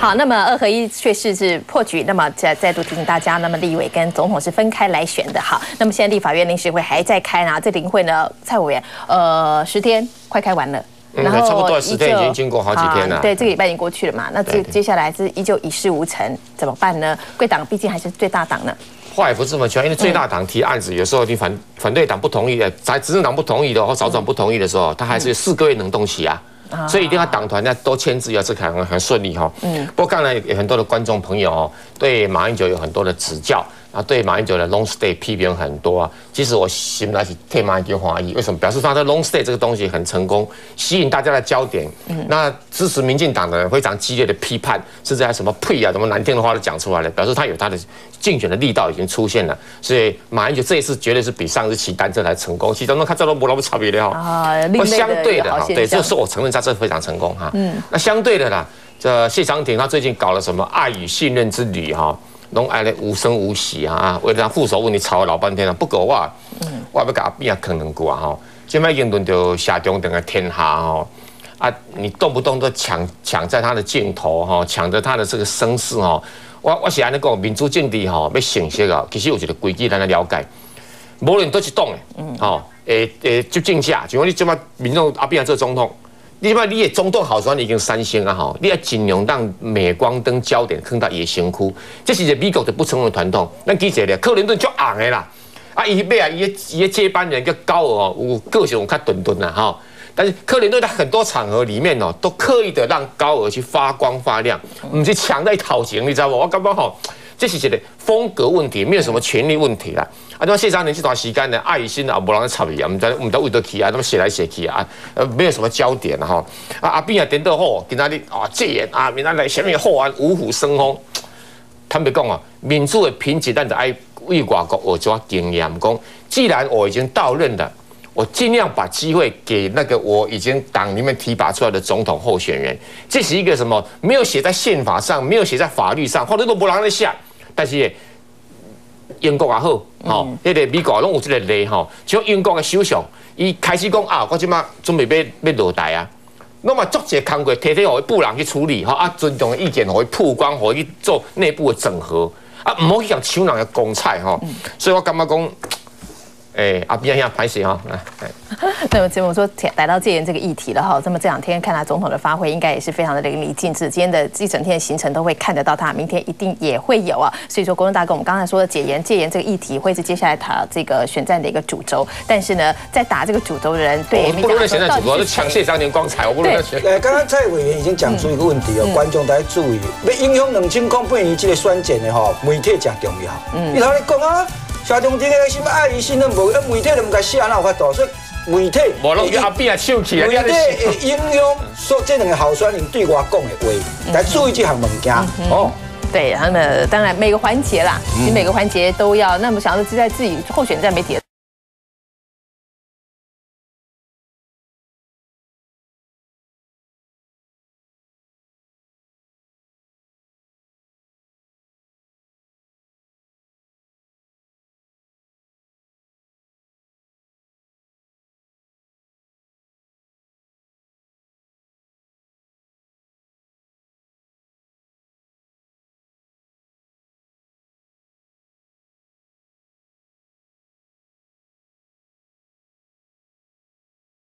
好，那么二合一确实是破局，那么再再度提醒大家，那么立委跟总统是分开来选的。好，那么现在立法院临时会还在开呢，这临会呢，蔡委员，呃，十天快开完了。嗯，差不多十天已经经过好几天了。对，这个礼拜已经过去了嘛，那接接下来是依旧一事无成，怎么办呢？贵党毕竟还是最大党呢。话也不是这么讲，因为最大党提案子，有时候你反反对党不同意的，在执政党不同意的或少数党不同意的时候，他还是四个月能动起啊。所以一定要党团要多签字，要这很很顺利哈。嗯。不过刚才有很多的观众朋友哦，对马英九有很多的指教。啊，对马英九的 long stay 批评很多啊。其实我心里是替马英九怀疑，为什么？表示他的 long stay 这个东西很成功，吸引大家的焦点。嗯。那支持民进党的人非常激烈的批判，甚至还什么呸啊，什么难听的话都讲出来了，表示他有他的竞选的力道已经出现了。所以马英九这一次绝对是比上次骑单车还成功。其中那看这都不那么差别的哈。啊，不相对的哈，对，这是我承认他这非常成功哈。嗯。那相对的啦，这谢长廷他最近搞了什么爱与信任之旅哈？拢爱咧无声无息啊！为了他副手问题吵了老半天啊，不过我，我要给他变坑两句啊！吼，今摆言论就下中等个天下吼啊！你动不动都抢抢在他的镜头哈，抢着他的这个声势哈！我我是安尼讲，民主政治吼要成熟啊！其实有一个规矩，咱来了解，无论都是动的，吼，诶诶，就竞价，就讲你即摆民众阿扁做总统。另外，你也中度好时已经三星啊，哈，你要尽量让镁光灯焦点看到野辛苦，这是个美国的不成文传统。那记者咧，克林顿就红的啦，啊，伊咩啊，伊伊的接班人叫高尔，有个性较顿顿啦，哈。但是克林顿在很多场合里面哦，都刻意的让高尔去发光发亮，唔是抢在讨钱，你知道不？我感觉吼，这是一个风格问题，没有什么权力问题啦。啊，那么谢长廷这段时间呢，爱心啊，无人插伊啊，唔知唔知为得去啊，那么写来写去啊，呃，没有什么焦点哈。啊，阿扁也，点到好，今仔日啊，戒严啊，明仔来下面好啊，五虎生风。坦白讲啊，民主的品质，咱就爱为外国我抓经验讲，既然我已经到任了，我尽量把机会给那个我已经党里面提拔出来的总统候选人。这是一个什么？没有写在宪法上，没有写在法律上，或者都不让人下，但是。英国也好，吼，迄个美国拢有即个例吼。像英国的首相，伊开始讲啊，我即马准备要要落台啊，那么作者康过，提提互布人去处理，吼啊，尊重的意见，互伊曝光，互伊做内部的整合，啊，毋好去向抢人的公菜，吼。所以我感觉讲。哎，阿边一样拍戏哈，来。那么节目说来到戒严这个议题了哈，那么这两天看他总统的发挥，应该也是非常的淋漓尽致。今天的一整天的行程都会看得到他，明天一定也会有啊。所以说，国文大哥，我们刚才说的戒严戒严这个议题，会是接下来他这个选战的一个主轴。但是呢，在打这个主轴的人，对，不论选战主轴是抢谢当年光彩，我不论选。呃，刚刚蔡委员已经讲出一个问题哦，观众大家注意，要影响两千公八年这个选战的哈，媒体真重要。嗯，你头你讲啊。夏中天个什么爱伊信任无，那媒体都唔该写，哪有法度？所以媒体，无拢阿扁啊笑起啊！媒体会影响说这两个候选人对我讲的话，来注意这项物件哦。对，然后呢，当然每个环节啦，你每个环节都要。那么想要是在自己候选在媒体的